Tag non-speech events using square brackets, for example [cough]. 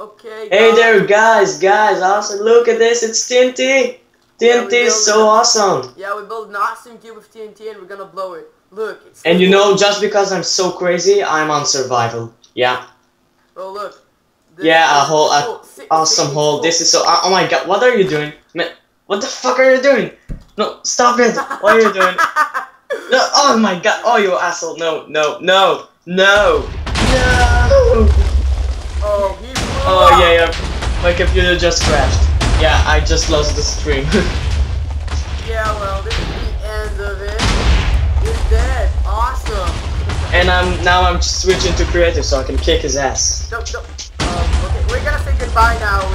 Okay. Hey guys. there, guys, guys, awesome. Look at this, it's TNT. Yeah, TNT is so awesome. Yeah, we built an awesome cube with TNT and we're gonna blow it. Look, it's. And you know, just because I'm so crazy, I'm on survival. Yeah, Oh look. This Yeah, a is hole- a full. Awesome hole. This is so. Oh oh my god, what are you doing? Man, what the fuck are you doing? No, stop it. What are you doing? [laughs] No, oh my god. Oh, you asshole. No, no, no, no. No. My computer just crashed. Yeah, I just lost the stream. [laughs] Yeah, well, this is the end of it. He's dead. Awesome. and I'm now I'm switching to creative so I can kick his ass. Nope, nope. Um, okay, we're gonna say goodbye now